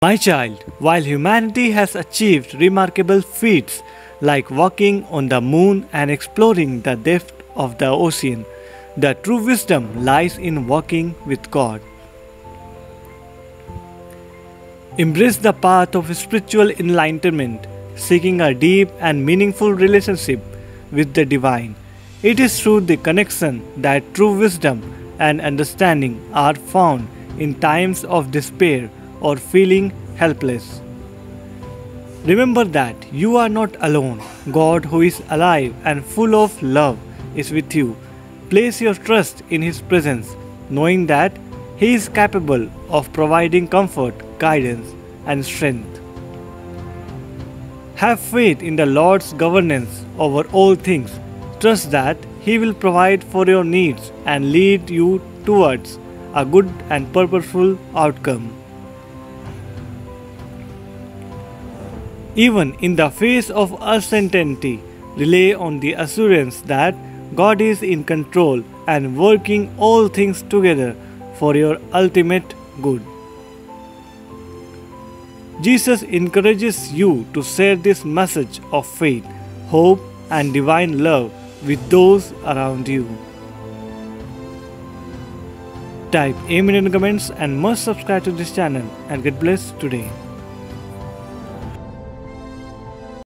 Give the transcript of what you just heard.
My child, while humanity has achieved remarkable feats like walking on the moon and exploring the depth of the ocean, the true wisdom lies in walking with God. Embrace the path of spiritual enlightenment, seeking a deep and meaningful relationship with the divine. It is through the connection that true wisdom and understanding are found in times of despair or feeling helpless. Remember that you are not alone. God, who is alive and full of love, is with you. Place your trust in His presence, knowing that He is capable of providing comfort, guidance, and strength. Have faith in the Lord's governance over all things. Trust that He will provide for your needs and lead you towards a good and purposeful outcome. Even in the face of uncertainty, rely on the assurance that God is in control and working all things together for your ultimate good. Jesus encourages you to share this message of faith, hope, and divine love with those around you. Type Amen in the comments and must subscribe to this channel and get blessed today.